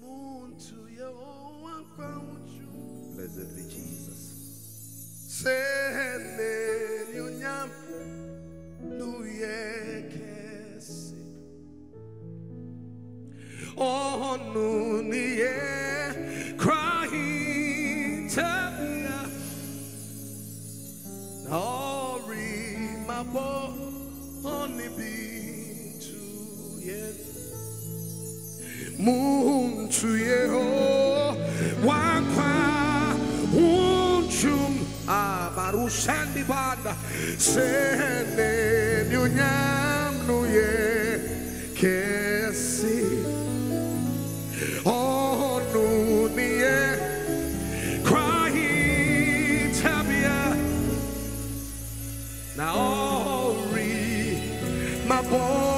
muntu yehowa kwauchu Blessed be Jesus. sene nyonyam nuyekesi oh, onu niye crying Ori mabo oni bintu ye muntu yeho wakwa unchum abarushandi banda. Sene nyunyam nuye kesi. Oh, Onu niye crying tabia. Na ori maboni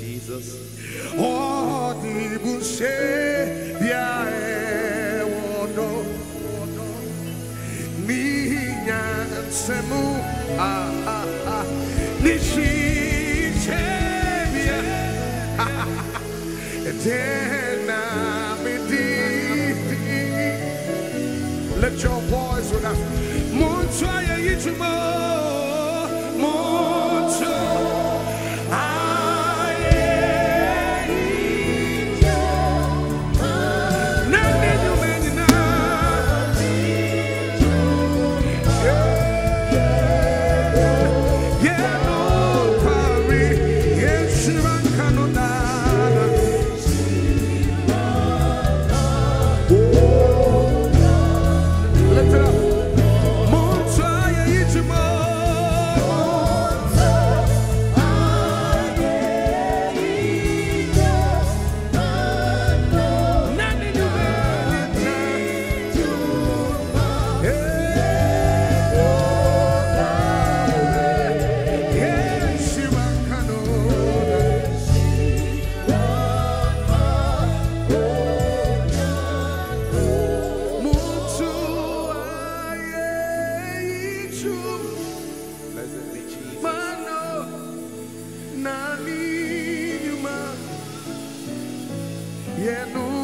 Jesus. Odibushe bia ewono Minya nsemu ah ah ah Nishiche bia Etena midi Lift your voice with us aye yichimo Muntu é no